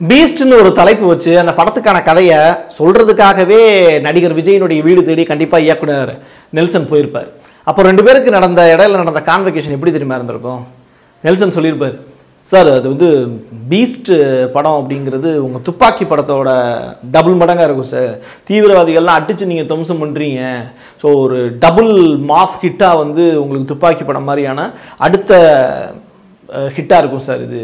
பீஸ்ட்னு ஒரு தலைப்பு வச்சு அந்த படத்துக்கான கதையை சொல்கிறதுக்காகவே நடிகர் விஜயனுடைய வீடு தேடி கண்டிப்பாக இயக்குனர் நெல்சன் போயிருப்பார். அப்போ ரெண்டு பேருக்கு நடந்த இடையில நடந்த கான்வெகேஷன் எப்படி தெரியுமா இருந்திருக்கும்? நெல்சன் சொல்லியிருப்பார் சார் அது வந்து பீஸ்ட் படம் அப்படிங்கிறது உங்கள் துப்பாக்கி படத்தோட டபுள் மடங்காக இருக்கும் சார். தீவிரவாதிகள்லாம் அடித்து நீங்கள் துவம்சம் பண்ணுறீங்க ஸோ ஒரு டபுள் மாஸ் ஹிட்டாக வந்து உங்களுக்கு துப்பாக்கி படம் மாதிரியான அடுத்த ஹிட்டாக இருக்கும் சார் இது.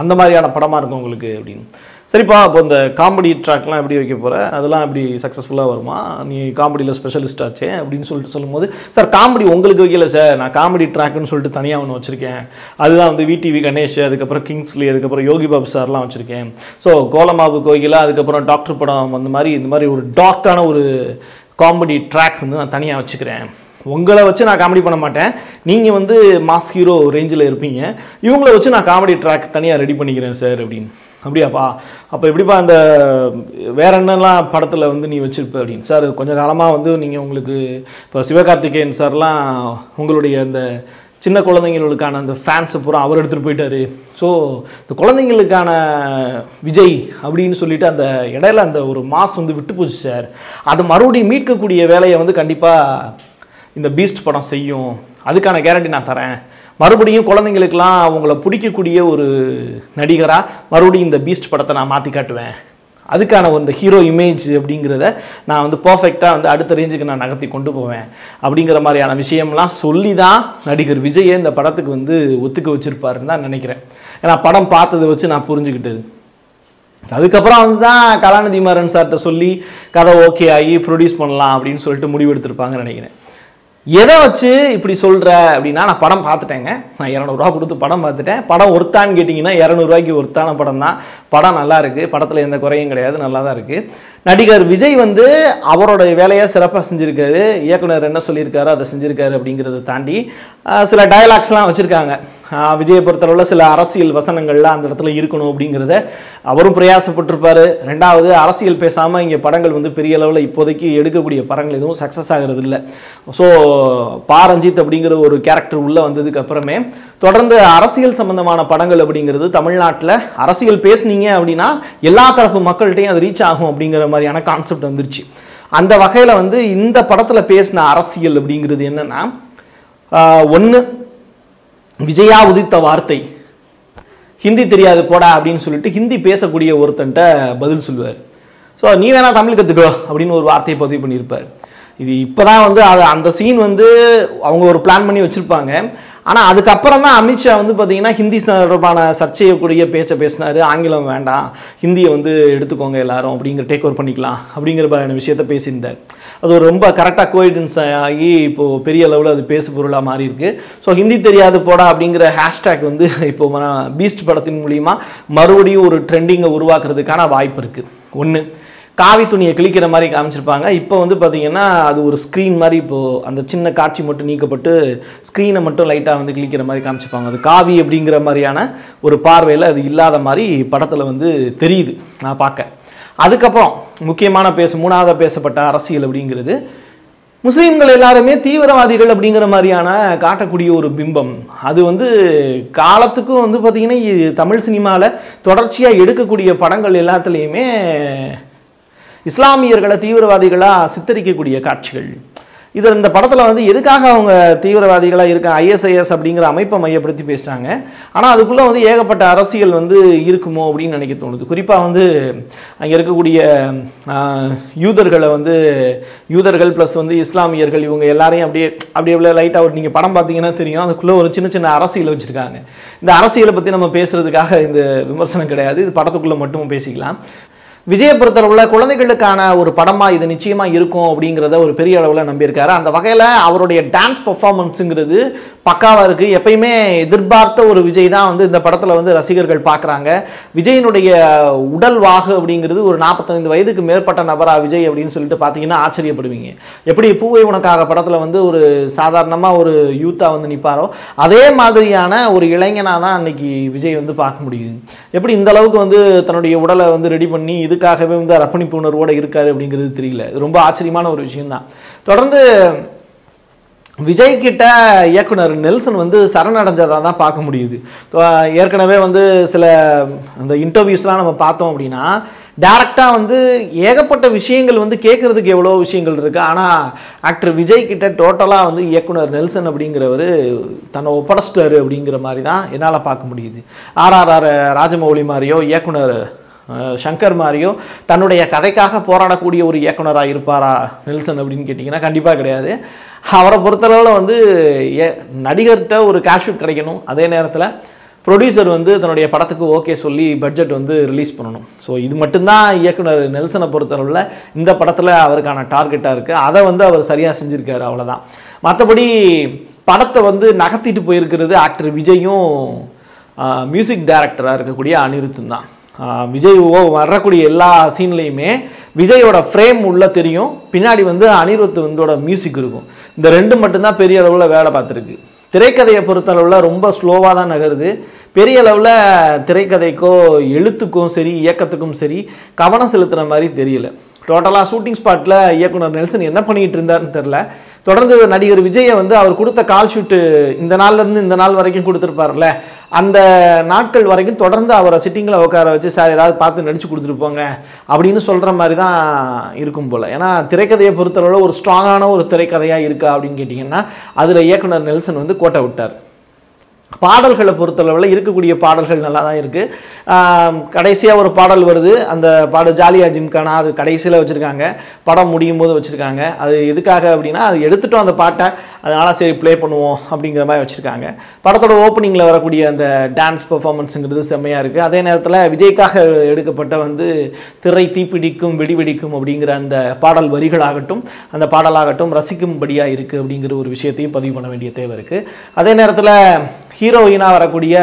அந்த மாதிரியான படமாக இருக்கும் உங்களுக்கு அப்படின்னு. சரிப்பா அப்போ இந்த காமெடி ட்ராக்லாம் எப்படி வைக்க போகிற அதெல்லாம் எப்படி சக்ஸஸ்ஃபுல்லாக வருமா? நீ காமெடியில் ஸ்பெஷலிஸ்ட் ஆச்சே அப்படின்னு சொல்லிட்டு சொல்லும்போது சார் காமெடி உங்களுக்கு வைக்கல சார். நான் காமெடி ட்ராக்னு சொல்லிட்டு தனியாக ஒன்று வச்சுருக்கேன். அதுதான் வந்து விடிவி கணேஷ் அதுக்கப்புறம் கிங்ஸ்லி அதுக்கப்புறம் யோகி பாபு சார்லாம் வச்சுருக்கேன். ஸோ கோலமாவு கோகிலா அதுக்கப்புறம் டாக்டர் படம் அந்த மாதிரி இந்த மாதிரி ஒரு டார்க்கான ஒரு காமெடி ட்ராக் வந்து நான் தனியாக வச்சுக்கிறேன். உங்களை வச்சு நான் காமெடி பண்ண மாட்டேன். நீங்கள் வந்து மாஸ் ஹீரோ ரேஞ்சில் இருப்பீங்க. இவங்கள வச்சு நான் காமெடி ட்ராக் தனியாக ரெடி பண்ணிக்கிறேன் சார் அப்படின்னு. அப்படியாப்பா? அப்போ எப்படிப்பா அந்த வேற என்னெல்லாம் படத்தில் வந்து நீ வச்சுருப்ப அப்படின்னு? சார் கொஞ்சம் காலமாக வந்து நீங்கள் உங்களுக்கு இப்போ சிவகார்த்திகேயன் சார்லாம் உங்களுடைய அந்த சின்ன குழந்தைங்களுக்கான அந்த ஃபேன்ஸை பூரா அவர் எடுத்துகிட்டு போயிட்டாரு. ஸோ இந்த குழந்தைங்களுக்கான விஜய் அப்படின்னு சொல்லிட்டு அந்த இடையில அந்த ஒரு மாஸ் வந்து விட்டு போச்சு சார் அதை மறுபடியும் மீட்கக்கூடிய வேலையை வந்து கண்டிப்பாக இந்த பீஸ்ட் படம் செய்யும். அதுக்கான கேரண்டி நான் தரேன். மறுபடியும் குழந்தைங்களுக்கெல்லாம் அவங்கள பிடிக்கக்கூடிய ஒரு நடிகராக மறுபடியும் இந்த பீஸ்ட் படத்தை நான் மாற்றி காட்டுவேன். அதுக்கான ஒரு ஹீரோ இமேஜ் அப்படிங்கிறத நான் வந்து பர்ஃபெக்டாக வந்து அடுத்த ரேஞ்சுக்கு நான் நகர்த்தி கொண்டு போவேன். அப்படிங்கிற மாதிரியான விஷயம்லாம் சொல்லி தான் நடிகர் விஜயை இந்த படத்துக்கு வந்து ஒத்துக்க வச்சிருப்பாருன்னு தான் நினைக்கிறேன். ஏன்னா படம் பார்த்ததை வச்சு நான் புரிஞ்சுக்கிட்டது. அதுக்கப்புறம் வந்து தான் கலாநிதி மாறன் சார்கிட்ட சொல்லி கதை ஓகே ஆகி ப்ரொடியூஸ் பண்ணலாம் அப்படின்னு சொல்லிட்டு முடிவெடுத்திருப்பாங்கன்னு நினைக்கிறேன். எதை வச்சு இப்படி சொல்கிற அப்படின்னா நான் படம் பார்த்துட்டேங்க. நான் இரநூறுவா கொடுத்து படம் பார்த்துட்டேன். படம் ஒருத்தான்னு கேட்டிங்கன்னா இரநூறுவாய்க்கு ஒருத்தான படம் தான். படம் நல்லா இருக்குது படத்தில் எந்த குறையும் கிடையாது. நல்லா தான் இருக்குது நடிகர் விஜய் வந்து அவரோட வேலையை சிறப்பாக செஞ்சுருக்காரு. இயக்குனர் என்ன சொல்லியிருக்காரோ அதை செஞ்சுருக்காரு அப்படிங்கிறத தாண்டி சில டயலாக்ஸ்லாம் வச்சுருக்காங்க. விஜயை பொறுத்தளவில் சில அரசியல் வசனங்கள்லாம் அந்த இடத்துல இருக்கணும் அப்படிங்கிறத அவரும் பிரயாசப்பட்டிருப்பார். ரெண்டாவது அரசியல் பேசாமல் இங்கே படங்கள் வந்து பெரிய அளவில் இப்போதைக்கு எடுக்கக்கூடிய படங்கள் எதுவும் சக்ஸஸ் ஆகிறது இல்லை ஸோ பாரஞ்சித் அப்படிங்கிற ஒரு கேரக்டர் உள்ளே வந்ததுக்கு அப்புறமே தொடர்ந்து அரசியல் சம்பந்தமான படங்கள் அப்படிங்கிறது தமிழ்நாட்டில் அரசியல் பேசுனீங்க அப்படின்னா எல்லா தரப்பு மக்கள்கிட்டையும் அது ரீச் ஆகும் அப்படிங்கிற மாதிரியான கான்செப்ட் வந்துருச்சு. அந்த வகையில் வந்து இந்த படத்தில் பேசின அரசியல் அப்படிங்கிறது என்னென்னா ஒன்று விஜயா உதித்த வார்த்தை. ஹிந்தி தெரியாது போடா அப்படின்னு சொல்லிட்டு ஹிந்தி பேசக்கூடிய ஒருத்தன்ட்ட பதில் சொல்லுவார். ஸோ நீ வேணால் தமிழ் கற்றுக்கோ அப்படின்னு ஒரு வார்த்தையை பதிவு பண்ணியிருப்பார். இது இப்போ தான் வந்து அது அந்த சீன் வந்து அவங்க ஒரு பிளான் பண்ணி வச்சுருப்பாங்க. ஆனால் அதுக்கப்புறம் தான் அமித்ஷா வந்து பார்த்தீங்கன்னா ஹிந்தி தொடர்பான சர்ச்சையக்கூடிய பேச்சை பேசினார். ஆங்கிலம் வேண்டாம். ஹிந்தியை வந்து எடுத்துக்கோங்க எல்லாரும் அப்படிங்கிற டேக் ஓவர் பண்ணிக்கலாம் அப்படிங்கிற மாதிரியான விஷயத்த பேசியிருந்தார். அது ஒரு ரொம்ப கரெக்டாக கோயிடன்ஸ் ஆகி இப்போது பெரிய அளவில் அது பேசு பொருளாக மாறி இருக்கு ஸோ ஹிந்தி தெரியாது போடா அப்படிங்கிற ஹேஷ்டேக் வந்து இப்போ பீஸ்ட் படத்தின் மூலிமா மறுபடியும் ஒரு ட்ரெண்டிங்கை உருவாக்குறதுக்கான வாய்ப்பு இருக்குது ஒன்று காவி துணியை கிழிக்கிற மாதிரி காமிச்சிருப்பாங்க. இப்போ வந்து பார்த்தீங்கன்னா அது ஒரு ஸ்க்ரீன் மாதிரி இப்போது அந்த சின்ன காட்சி மட்டும் நீக்கப்பட்டு ஸ்க்ரீனை மட்டும் லைட்டாக வந்து கிழிக்கிற மாதிரி காமிச்சிருப்பாங்க. அது காவி அப்படிங்கிற மாதிரியான ஒரு பார்வையில் அது இல்லாத மாதிரி படத்தில் வந்து தெரியுது நான் பார்க்க. அதுக்கப்புறம் முக்கியமான பேச மூணாவதாக பேசப்பட்ட அரசியல் அப்படிங்கிறது. முஸ்லீம்கள் எல்லாருமே தீவிரவாதிகள் அப்படிங்கிற மாதிரியான காட்டக்கூடிய ஒரு பிம்பம். அது வந்து காலத்துக்கும் வந்து பார்த்திங்கன்னா தமிழ் சினிமாவில் தொடர்ச்சியாக எடுக்கக்கூடிய படங்கள் எல்லாத்துலேயுமே இஸ்லாமியர்களை தீவிரவாதிகளாக சித்தரிக்கக்கூடிய காட்சிகள். இதில் இந்த படத்தில் வந்து எதுக்காக அவங்க தீவிரவாதிகளாக இருக்க ஐஎஸ்ஐஎஸ் அப்படிங்கிற அமைப்பை மையப்படுத்தி பேசுகிறாங்க ஆனால் அதுக்குள்ளே வந்து ஏகப்பட்ட அரசியல் வந்து இருக்குமோ அப்படின்னு நினைக்க தோணுது. குறிப்பாக வந்து அங்கே இருக்கக்கூடிய யூதர்களை வந்து யூதர்கள் ப்ளஸ் வந்து இஸ்லாமியர்கள் இவங்க எல்லாரையும் அப்படியே அப்படியே அப்படியே லைட்டாக ஒரு நீங்கள் படம் பார்த்தீங்கன்னா தெரியும். அதுக்குள்ளே ஒரு சின்ன சின்ன அரசியல் வச்சுருக்காங்க. இந்த அரசியலை பற்றி நம்ம பேசுகிறதுக்காக இந்த விமர்சனம் கிடையாது. இது படத்துக்குள்ளே மட்டும் பேசிக்கலாம். விஜயை பொறுத்தளவில் குழந்தைகளுக்கான ஒரு படமாக இது நிச்சயமாக இருக்கும் அப்படிங்கிறத ஒரு பெரிய அளவில் நம்பியிருக்காரு. அந்த வகையில் அவருடைய டான்ஸ் பர்ஃபார்மன்ஸுங்கிறது பக்காவாக இருக்குது எப்பயுமே எதிர்பார்த்த ஒரு விஜய் தான் வந்து இந்த படத்தில் வந்து ரசிகர்கள் பார்க்குறாங்க விஜயினுடைய உடல் வாகு அப்படிங்கிறது ஒரு நாற்பத்தைந்து வயதுக்கு மேற்பட்ட நபரா விஜய் அப்படின்னு சொல்லிட்டு பார்த்தீங்கன்னா ஆச்சரியப்படுவீங்க. எப்படி பூவை உனக்காக படத்தில் வந்து ஒரு சாதாரணமாக ஒரு யூத்தாக வந்து நிற்பாரோ அதே மாதிரியான ஒரு இளைஞனாக தான் அன்னைக்கு விஜய் வந்து பார்க்க முடியுது. எப்படி இந்த அளவுக்கு வந்து தன்னுடைய உடலை வந்து ரெடி பண்ணி இதுக்காகவே வந்து அர்ப்பணிப்பு உணர்வோடு இருக்காரு அப்படிங்கிறது தெரியல. ரொம்ப ஆச்சரியமான ஒரு விஷயம்தான். தொடர்ந்து விஜய் கிட்ட இயக்குனர் நெல்சன் வந்து சரணடைஞ்சதாக தான் பார்க்க முடியுது. ஏற்கனவே வந்து சில அந்த இன்டர்வியூஸ்லாம் நம்ம பார்த்தோம் அப்படின்னா டேரெக்டாக வந்து ஏகப்பட்ட விஷயங்கள் வந்து கேட்குறதுக்கு எவ்வளோ விஷயங்கள் இருக்குது ஆனால் ஆக்டர் விஜய் கிட்ட டோட்டலாக வந்து இயக்குனர் நெல்சன் அப்படிங்கிறவர் தன்னை ஒப்படைச்சிட்டாரு அப்படிங்கிற மாதிரி தான் என்னால் பார்க்க முடியுது. ஆர்ஆர்ஆர் ராஜமௌலி மாதிரியோ இயக்குனர் ஷங்கர் சங்கர் மாதிரியோ தன்னுடைய கதைக்காக போராடக்கூடிய ஒரு இயக்குனராக இருப்பாரா நெல்சன் அப்படின்னு கேட்டிங்கன்னா கண்டிப்பாக கிடையாது. அவரை பொறுத்தளவில் வந்து ஏ- நடிகர்கிட்ட ஒரு கேஷ்ஷூட் கிடைக்கணும். அதே நேரத்தில் ப்ரொடியூசர் வந்து தன்னுடைய படத்துக்கு ஓகே சொல்லி பட்ஜெட் வந்து ரிலீஸ் பண்ணணும். ஸோ இது மட்டும்தான் இயக்குனர் நெல்சனை பொறுத்தளவில் இந்த படத்தில் அவருக்கான டார்கெட்டாக இருக்குது அதை வந்து அவர் சரியாக செஞ்சுருக்காரு அவ்வளோதான் மற்றபடி படத்தை வந்து நகர்த்திட்டு போயிருக்கிறது ஆக்டர் விஜயும் மியூசிக் டைரக்டராக இருக்கக்கூடிய அனிருத்தும் தான். விஜய் ஓ வரக்கூடிய எல்லா சீன்லேயுமே விஜயோட ஃப்ரேம் உள்ளே தெரியும். பின்னாடி வந்து அனிருத் வந்தோட மியூசிக் இருக்கும். இந்த ரெண்டு மட்டும்தான் பெரிய அளவில் வேலை பார்த்துருக்கு. திரைக்கதையை பொறுத்தளவில் ரொம்ப ஸ்லோவாக தான் நகருது. பெரிய அளவில் திரைக்கதைக்கோ எழுத்துக்கும் சரி இயக்கத்துக்கும் சரி கவனம் செலுத்துகிற மாதிரி தெரியல. டோட்டலாக ஷூட்டிங் ஸ்பாட்டில் இயக்குனர் நெல்சன் என்ன பண்ணிகிட்டு இருந்தார்னு தெரில தொடர்ந்து நடிகர் விஜயை வந்து அவர் கொடுத்த கால் ஷூட்டு இந்த நாள்ல இருந்து இந்த நாள் வரைக்கும் கொடுத்துருப்பார்ல. அந்த நாட்கள் வரைக்கும் தொடர்ந்து அவரை சிட்டிங்கில் உட்கார வச்சு சார் ஏதாவது பார்த்து நடிச்சு கொடுத்துட்டு போங்க அப்படின்னு சொல்கிற மாதிரி தான் இருக்கும் போல். ஏன்னா திரைக்கதையை பொறுத்தளவில் ஒரு ஸ்ட்ராங்கான ஒரு திரைக்கதையாக இருக்கா அப்படின்னு கேட்டிங்கன்னா அதில் இயக்குனர் நெல்சன் வந்து கோட்டை விட்டார். பாடல்களை பொறுத்தளவில் இருக்கக்கூடிய பாடல்கள் நல்லா தான் இருக்குது கடைசியாக ஒரு பாடல் வருது. அந்த பாடல் ஜாலியா ஜிம்கானா அது கடைசியில் வச்சுருக்காங்க. படம் முடியும் போது வச்சுருக்காங்க. அது எதுக்காக அப்படின்னா அது எடுத்துட்டோம் அந்த பாட்டை அதனால் சரி ப்ளே பண்ணுவோம் அப்படிங்கிற மாதிரி வச்சுருக்காங்க. படத்தோட ஓப்பனிங்கில் வரக்கூடிய அந்த டான்ஸ் பெர்ஃபார்மன்ஸுங்கிறது செம்மையாக இருக்குது அதே நேரத்தில் விஜய்க்காக எடுக்கப்பட்ட வந்து திரை தீப்பிடிக்கும் வெடிவெடிக்கும் அப்படிங்கிற அந்த பாடல் வரிகளாகட்டும் அந்த பாடலாகட்டும் ரசிக்கும்படியாக இருக்குது அப்படிங்கிற ஒரு விஷயத்தையும் பதிவு பண்ண வேண்டிய தேவை இருக்குது அதே நேரத்தில் ஹீரோயினாக வரக்கூடிய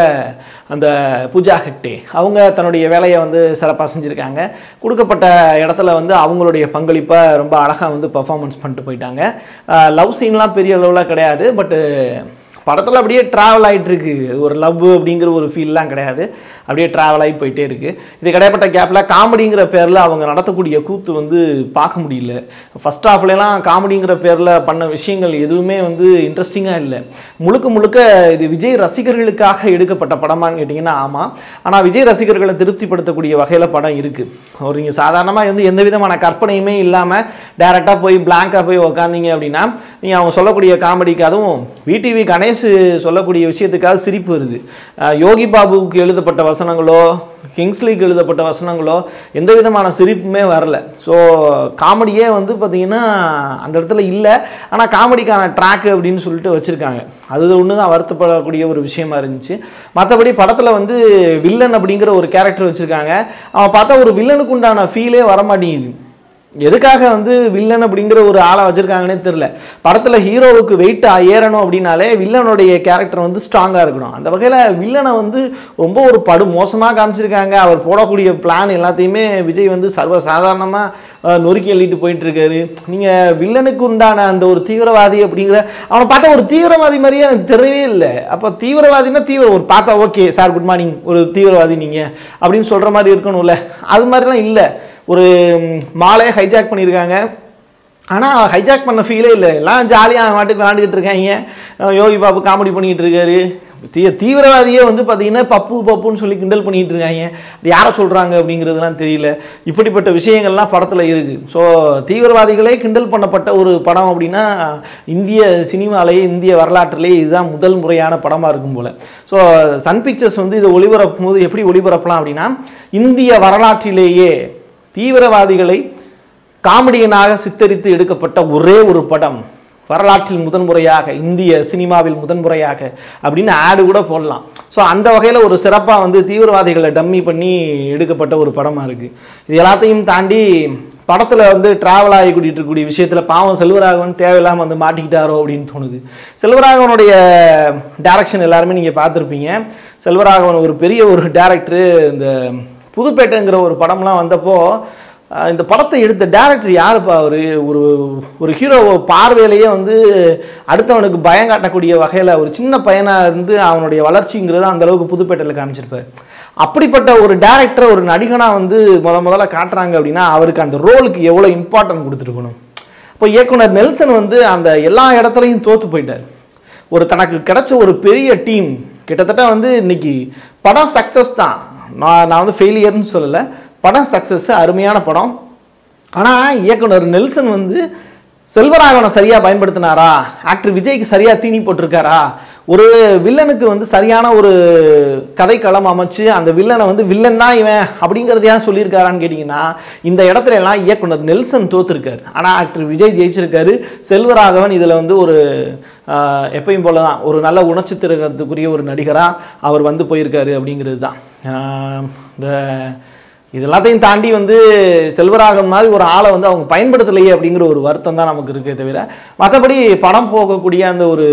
அந்த பூஜா ஹெக்டே அவங்க தன்னுடைய வேலையை வந்து சிறப்பாக செஞ்சுருக்காங்க. கொடுக்கப்பட்ட இடத்துல வந்து அவங்களுடைய பங்களிப்பை ரொம்ப அழகாக வந்து பர்ஃபார்மன்ஸ் பண்ணிட்டு போயிட்டாங்க. லவ் சீன்லாம் பெரிய அளவில் கிடையாது பட்டு படத்தில் அப்படியே ட்ராவல் ஆகிட்டு இருக்கு ஒரு லவ் அப்படிங்கிற ஒரு ஃபீல்லாம் கிடையாது. அப்படியே ட்ராவல் ஆகி போயிட்டே இருக்குது இது கிடைப்பட்ட கேப்பில் காமெடிங்கிற பேரில் அவங்க நடத்தக்கூடிய கூத்து வந்து பார்க்க முடியல. ஃபஸ்ட் ஹாஃப்லலாம் காமெடிங்கிற பேரில் பண்ண விஷயங்கள் எதுவுமே வந்து இன்ட்ரெஸ்டிங்காக இல்லை. முழுக்க முழுக்க இது விஜய் ரசிகர்களுக்காக எடுக்கப்பட்ட படமான்னு கேட்டிங்கன்னா ஆமாம் ஆனால் விஜய் ரசிகர்களை திருப்திப்படுத்தக்கூடிய வகையில் படம் இருக்குது ஒரு நீங்கள் சாதாரணமாக வந்து எந்த விதமான கற்பனையுமே இல்லாமல் டேரெக்டாக போய் பிளாங்காக போய் உக்காந்தீங்க அப்படின்னா நீங்கள் அவங்க சொல்லக்கூடிய காமெடிக்கு அதுவும் விடிவி கணேஷ் சொல்லக்கூடிய விஷயத்துக்காக சிரிப்பு வருது. யோகி பாபுவுக்கு எழுதப்பட்ட வசனங்களோ கிங்ஸ்லிக்கு எழுதப்பட்ட வசனங்களோ எந்த விதமான சிரிப்புமே வரல. ஸோ காமெடியே வந்து பார்த்திங்கன்னா அந்த இடத்துல இல்லை. ஆனால் காமெடிக்கான ட்ராக் அப்படின்னு சொல்லிட்டு வச்சுருக்காங்க. அது ஒன்று தான் வருத்தப்படக்கூடிய ஒரு விஷயமா இருந்துச்சு. மற்றபடி படத்தில் வந்து வில்லன் அப்படிங்கிற ஒரு கேரக்டர் வச்சுருக்காங்க. அவன் பார்த்தா ஒரு வில்லனுக்கு உண்டான ஃபீலே வரமாட்டேங்குது. எதுக்காக வந்து வில்லன் அப்படிங்கிற ஒரு ஆளை வச்சிருக்காங்கன்னே தெரில படத்தில் ஹீரோவுக்கு வெயிட் ஏறணும் அப்படின்னாலே வில்லனுடைய கேரக்டர் வந்து ஸ்ட்ராங்காக இருக்கணும். அந்த வகையில் வில்லனை வந்து ரொம்ப ஒரு படு மோசமாக காமிச்சிருக்காங்க. அவர் போடக்கூடிய பிளான் எல்லாத்தையுமே விஜய் வந்து சர்வ சாதாரணமாக நொறுக்கி எழுதிட்டு போயிட்டுருக்காரு. நீங்கள் வில்லனுக்கு உண்டான அந்த ஒரு தீவிரவாதி அப்படிங்கிற அவனை பார்த்தா ஒரு தீவிரவாதி மாதிரியே எனக்கு தெரியவே இல்லை. அப்போ தீவிரவாதின்னா தீவிர ஒரு பார்த்தா ஓகே சார் குட் மார்னிங் ஒரு தீவிரவாதி நீங்கள் அப்படின்னு சொல்கிற மாதிரி இருக்கணும்ல. அது மாதிரிலாம் இல்லை. ஒரு மாலையை ஹைஜாக் பண்ணியிருக்காங்க. ஆனால் ஹைஜாக் பண்ண ஃபீலே இல்லை. எல்லாம் ஜாலியாக மாட்டுக்கு விளாண்டுக்கிட்டு இருக்காங்க யோகி பாபு காமெடி பண்ணிக்கிட்டு இருக்காரு. தீ தீவிரவாதியே வந்து பார்த்தீங்கன்னா பப்பு பப்புன்னு சொல்லி கிண்டல் பண்ணிக்கிட்டு இருக்காங்க அது யாரை சொல்கிறாங்க அப்படிங்கிறதுலாம் தெரியல. இப்படிப்பட்ட விஷயங்கள்லாம் படத்தில் இருக்குது ஸோ தீவிரவாதிகளே கிண்டல் பண்ணப்பட்ட ஒரு படம் அப்படின்னா இந்திய சினிமாலேயே இந்திய வரலாற்றிலேயே இதுதான் முதல் முறையான படமாக இருக்கும் போல். ஸோ சன் பிக்சர்ஸ் வந்து இதை ஒளிபரப்பும் போது எப்படி ஒளிபரப்பலாம் அப்படின்னா இந்திய வரலாற்றிலேயே தீவிரவாதிகளை காமெடியனாக சித்தரித்து எடுக்கப்பட்ட ஒரே ஒரு படம். வரலாற்றில் முதன்முறையாக இந்திய சினிமாவில் முதன்முறையாக அப்படின்னு ஆடு கூட போடலாம். ஸோ அந்த வகையில் ஒரு சிறப்பாக வந்து தீவிரவாதிகளை டம்மி பண்ணி எடுக்கப்பட்ட ஒரு படமாக இருக்குது இது எல்லாத்தையும் தாண்டி படத்தில் வந்து ட்ராவல் ஆகி கூட்டிகிட்டு இருக்கக்கூடிய விஷயத்தில் பாவம் செல்வராகவன் தேவையில்லாமல் வந்து மாட்டிக்கிட்டாரோ அப்படின்னு தோணுது. செல்வராகவனுடைய டேரக்ஷன் எல்லாருமே நீங்கள் பார்த்துருப்பீங்க. செல்வராகவன் ஒரு பெரிய ஒரு டேரக்டரு இந்த புதுப்பேட்டைங்கிற ஒரு படம்லாம் வந்தப்போ இந்த படத்தை எடுத்த டேரக்டர் யாருப்பா அவர்? ஒரு ஒரு ஹீரோ பார்வையிலேயே வந்து அடுத்தவனுக்கு பயம் காட்டக்கூடிய வகையில் ஒரு சின்ன பையனாக இருந்து அவனுடைய வளர்ச்சிங்கிறத அந்த அளவுக்கு புதுப்பேட்டையில் காமிச்சிருப்பார். அப்படிப்பட்ட ஒரு டேரக்டரை ஒரு நடிகனாக வந்து முத முதல்ல காட்டுறாங்க அப்படின்னா அவருக்கு அந்த ரோலுக்கு எவ்வளோ இம்பார்ட்டன்ட் கொடுத்துருக்கணும் இப்போ இயக்குனர் நெல்சன் வந்து அந்த எல்லா இடத்துலையும் தோற்று போயிட்டார். ஒரு தனக்கு கிடைச்ச ஒரு பெரிய டீம் கிட்டத்தட்ட வந்து இன்னைக்கு படம் சக்ஸஸ் தான். நான் நான் வந்து ஃபெயிலியர்னு சொல்லலை. படம் சக்ஸஸ் அருமையான படம். ஆனால் இயக்குனர் நெல்சன் வந்து செல்வராகவனை சரியாக பயன்படுத்தினாரா? ஆக்டர் விஜய்க்கு சரியாக தீனி போட்டிருக்காரா? ஒரு வில்லனுக்கு வந்து சரியான ஒரு கதைக்களம் அமைச்சு அந்த வில்லனை வந்து வில்லன் தான் இவன் அப்படிங்கிறதையா சொல்லியிருக்காரான்னு கேட்டிங்கன்னா இந்த இடத்துல எல்லாம் இயக்குனர் நெல்சன் தோத்துருக்காரு. ஆனால் ஆக்டர் விஜய் ஜெயிச்சிருக்காரு. செல்வராகவன் இதில் வந்து ஒரு ஆஹ், எப்பயும் போல தான் ஒரு நல்ல உணர்ச்சி திறக்கிறதுக்குரிய ஒரு நடிகராக அவர் வந்து போயிருக்காரு அப்படிங்கிறது தான் இந்த இது எல்லாத்தையும் தாண்டி வந்து செல்வராகம் மாதிரி ஒரு ஆளை வந்து அவங்க பயன்படுத்தலையே அப்படிங்கிற ஒரு வருத்தம் தான் நமக்கு இருக்கே தவிர மற்றபடி படம் போகக்கூடிய அந்த ஒரு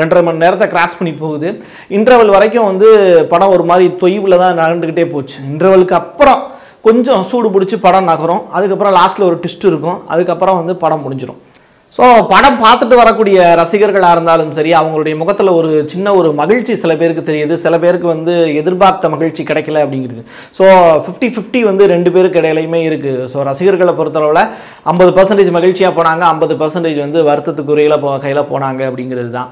ரெண்டரை மணி நேரத்தை கிராஸ் பண்ணி போகுது. இன்டர்வல் வரைக்கும் வந்து படம் ஒரு மாதிரி தொய்வில் தான் நடந்துக்கிட்டே போச்சு. இன்டர்வலுக்கு அப்புறம் கொஞ்சம் சூடு பிடிச்சி படம் நகரும். அதுக்கப்புறம் லாஸ்ட்டில் ஒரு ட்விஸ்ட் இருக்கும். அதுக்கப்புறம் வந்து படம் முடிஞ்சிடும் ஸோ படம் பார்த்துட்டு வரக்கூடிய ரசிகர்களாக இருந்தாலும் சரி அவங்களுடைய முகத்தில் ஒரு சின்ன ஒரு மகிழ்ச்சி சில பேருக்கு தெரியுது. சில பேருக்கு வந்து எதிர்பார்த்த மகிழ்ச்சி கிடைக்கல அப்படிங்கிறது. ஸோ ஃபிஃப்டி ஃபிஃப்டி வந்து ரெண்டு பேருக்கு இடையிலையுமே இருக்குது ஸோ ரசிகர்களை பொறுத்தளவில் ஐம்பது பர்சன்டேஜ் மகிழ்ச்சியாக போனாங்க ஐம்பது பர்சன்டேஜ் வந்து வருத்தத்துக்குரியல போ கையில் போனாங்க அப்படிங்கிறது தான்.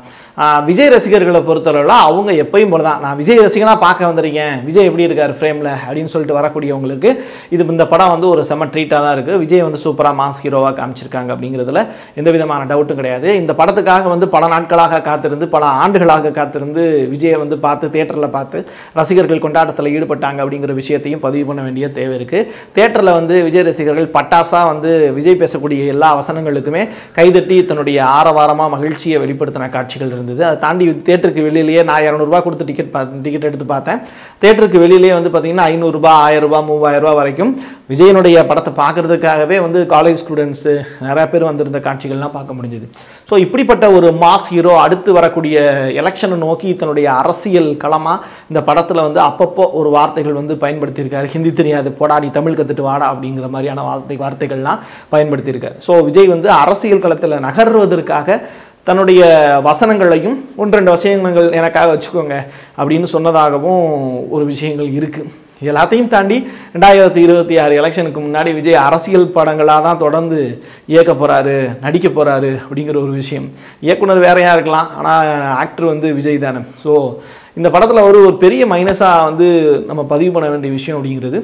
விஜய் ரசிகர்களை பொறுத்தளவில் அவங்க எப்பயும் போல தான் நான் விஜய் ரசிகனாக பார்க்க வந்திருக்கேன். விஜய் எப்படி இருக்கார் ஃப்ரேமில் அப்படின்னு சொல்லிட்டு வரக்கூடியவங்களுக்கு இது இந்த படம் வந்து ஒரு செம ட்ரீட்டாக தான் இருக்குது விஜய் வந்து சூப்பராக மாஸ் ஹீரோவாக காமிச்சிருக்காங்க அப்படிங்கிறதுல எந்த விதமான டவுட்டும் கிடையாது. இந்த படத்துக்காக வந்து பல நாட்களாக காத்திருந்து பல ஆண்டுகளாக காத்திருந்து விஜயை வந்து பார்த்து தேட்டரில் பார்த்து ரசிகர்கள் கொண்டாட்டத்தில் ஈடுபட்டாங்க அப்படிங்கிற விஷயத்தையும் பதிவு பண்ண வேண்டிய தேவை இருக்குது தேட்டரில் வந்து விஜய் ரசிகர்கள் பட்டாசாக வந்து விஜய் பேசக்கூடிய எல்லா வசனங்களுக்குமே கைதட்டி தன்னுடைய ஆரவாரமாக மகிழ்ச்சியை வெளிப்படுத்தின காட்சிகள் இருந்தது. அதை தாண்டி தேட்டருக்கு வெளியிலேயே நான் இரநூறுபா கொடுத்து டிக்கெட் பா டிக்கெட் எடுத்து பார்த்தேன். தேட்டருக்கு வெளியிலேயே வந்து பார்த்தீங்கன்னா ஐநூறுரூபா ஆயிரரூபா மூவாயிரரூபா வரைக்கும் விஜயனுடைய படத்தை பார்க்கறதுக்காகவே வந்து காலேஜ் ஸ்டூடெண்ட்ஸு நிறையா பேர் வந்திருந்த காட்சிகள்லாம் பார்க்க முடிஞ்சுது. ஸோ இப்படிப்பட்ட ஒரு மாஸ் ஹீரோ அடுத்து வரக்கூடிய எலெக்ஷனை நோக்கி தன்னுடைய அரசியல் களமாக இந்த படத்தில் வந்து அப்பப்போ ஒரு வார்த்தைகள் வந்து பயன்படுத்தியிருக்காரு. ஹிந்தி தெரியாது போடா நீ தமிழ் கற்றுட்டு வாடா அப்படிங்கிற மாதிரியான வார்த்தை வார்த்தைகள்லாம் பயன்படுத்தியிருக்காரு. ஸோ விஜய் வந்து அரசியல் களத்தில் நகர்வதற்காக தன்னுடைய வசனங்களையும் ஒன்று ரெண்டு விஷயங்கள் எனக்காக வச்சுக்கோங்க அப்படின்னு சொன்னதாகவும் ஒரு விஷயங்கள் இருக்குது எல்லாத்தையும் தாண்டி ரெண்டாயிரத்தி இருபத்தி ஆறு எலெக்ஷனுக்கு முன்னாடி விஜய் அரசியல் படங்களாக தான் தொடர்ந்து இயக்க போகிறாரு நடிக்க போகிறாரு அப்படிங்கிற ஒரு விஷயம். இயக்குனர் வேறையாக இருக்கலாம் ஆனால் ஆக்டர் வந்து விஜய் தானே. ஸோ இந்த படத்தில் ஒரு ஒரு பெரிய மைனஸாக வந்து நம்ம பதிவு பண்ண வேண்டிய விஷயம் அப்படிங்கிறது.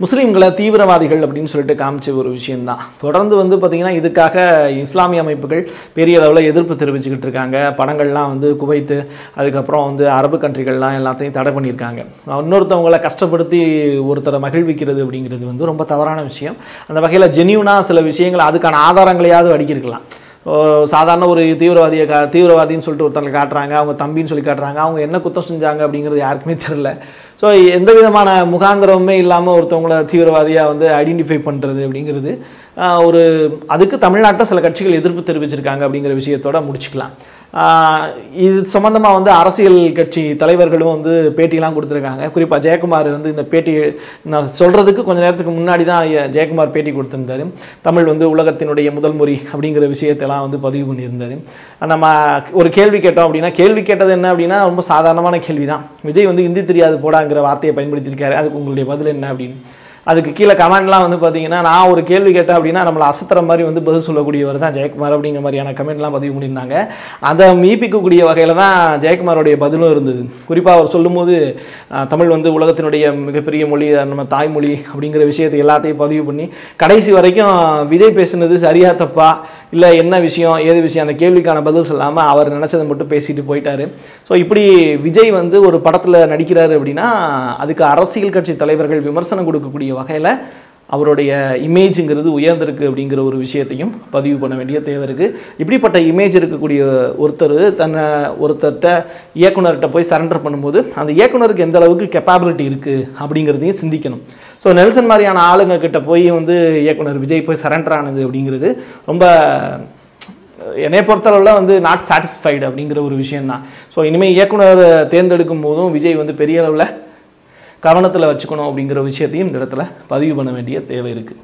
முஸ்லீம்களை தீவிரவாதிகள் அப்படின்னு சொல்லிட்டு காமிச்ச ஒரு விஷயம்தான். தொடர்ந்து வந்து பார்த்திங்கன்னா இதுக்காக இஸ்லாமிய அமைப்புகள் பெரிய அளவில் எதிர்ப்பு தெரிவிச்சுக்கிட்டு இருக்காங்க. படங்கள்லாம் வந்து குவைத்து அதுக்கப்புறம் வந்து அரபு கண்ட்ரிகள்லாம் எல்லாத்தையும் தடை பண்ணியிருக்காங்க. இன்னொருத்தவங்களை கஷ்டப்படுத்தி ஒருத்தரை மகிழ்விக்கிறது அப்படிங்கிறது வந்து ரொம்ப தவறான விஷயம். அந்த வகையில் ஜெனியூனாக சில விஷயங்கள் அதுக்கான ஆதாரங்களையாவது அடிக்கிருக்கலாம். சாதாரண ஒரு தீவிரவாதியை கா தீவிரவாதின்னு சொல்லிட்டு ஒருத்தங்களை காட்டுறாங்க அவங்க தம்பின்னு சொல்லி காட்டுறாங்க அவங்க என்ன குத்தம் செஞ்சாங்க அப்படிங்கிறது யாருக்குமே தெரில ஸோ எந்த விதமான முகாந்திரமுமே இல்லாமல் ஒருத்தவங்கள தீவிரவாதியாக வந்து ஐடென்டிஃபை பண்ணுறது அப்படிங்கிறது ஒரு அதுக்கு தமிழ்நாட்டில் சில கட்சிகள் எதிர்ப்பு தெரிவிச்சிருக்காங்க அப்படிங்கிற விஷயத்தோட முடிச்சுக்கலாம். இது சம்மந்தமாக வந்து அரசியல் கட்சி தலைவர்களும் வந்து பேட்டிலாம் கொடுத்துருக்காங்க. குறிப்பாக ஜெயக்குமார் வந்து இந்த பேட்டி நான் சொல்கிறதுக்கு கொஞ்ச நேரத்துக்கு முன்னாடி தான் ஜெயக்குமார் பேட்டி கொடுத்துருந்தார். தமிழ் வந்து உலகத்தினுடைய முதல் மொழி அப்படிங்கிற விஷயத்தெல்லாம் வந்து பதிவு பண்ணியிருந்தாரு. நம்ம ஒரு கேள்வி கேட்டோம் அப்படின்னா கேள்வி கேட்டது என்ன அப்படின்னா ரொம்ப சாதாரணமான கேள்வி தான் விஜய் வந்து ஹிந்தி தெரியாது போடாங்கிற வார்த்தையை பயன்படுத்தியிருக்காரு. அதுக்கு உங்களுடைய பதில் என்ன அப்படின்னு. அதுக்கு கீழே கமெண்ட்லாம் வந்து பார்த்தீங்கன்னா நான் ஒரு கேள்வி கேட்டேன் அப்படின்னா நம்மளை அசத்துற மாதிரி வந்து பதில் சொல்லக்கூடியவர் தான் ஜெயக்குமார் அப்படிங்கிற மாதிரியான கமெண்ட்லாம் பதிவு பண்ணியிருந்தாங்க. அதை மீப்பிக்கக்கூடிய வகையில் தான் ஜெயக்குமாரோடைய பதிலும் இருந்தது. குறிப்பாக அவர் சொல்லும்போது தமிழ் வந்து உலகத்தினுடைய மிகப்பெரிய மொழி நம்ம தாய்மொழி அப்படிங்கிற விஷயத்தை எல்லாத்தையும் பதிவு பண்ணி கடைசி வரைக்கும் விஜய் பேசுனது சரியா தப்பா இல்லை என்ன விஷயம் ஏது விஷயம் அந்த கேள்விக்கான பதில் சொல்லாமல் அவர் நினச்சதை மட்டும் பேசிட்டு போயிட்டாரு. ஸோ இப்படி விஜய் வந்து ஒரு படத்தில் நடிக்கிறாரு அப்படின்னா அதுக்கு அரசியல் கட்சி தலைவர்கள் விமர்சனம் கொடுக்கக்கூடிய வகையில் அவருடைய இமேஜுங்கிறது உயர்ந்திருக்கு அப்படிங்கிற ஒரு விஷயத்தையும் பதிவு பண்ண வேண்டிய தேவை இருக்குது இப்படிப்பட்ட இமேஜ் இருக்கக்கூடிய ஒருத்தர் தன்னை ஒருத்தர்கிட்ட இயக்குனர்கிட்ட போய் சரண்டர் பண்ணும்போது அந்த இயக்குனருக்கு எந்த அளவுக்கு கெப்பாபிலிட்டி இருக்குது அப்படிங்கிறதையும் சிந்திக்கணும். ஸோ நெல்சன் மாதிரியான ஆளுங்க கிட்ட போய் வந்து இயக்குனர் விஜய் போய் சரண்டர் ஆனது அப்படிங்கிறது ரொம்ப என்னை பொறுத்தளவில் வந்து நாட் சாட்டிஸ்ஃபைடு அப்படிங்கிற ஒரு விஷயந்தான் ஸோ இனிமேல் இயக்குனர் தேர்ந்தெடுக்கும் போதும் விஜய் வந்து பெரிய அளவில் கவனத்தில் வச்சுக்கணும் அப்படிங்கிற விஷயத்தையும் இந்த இடத்துல பதிவு பண்ண வேண்டிய தேவை இருக்குது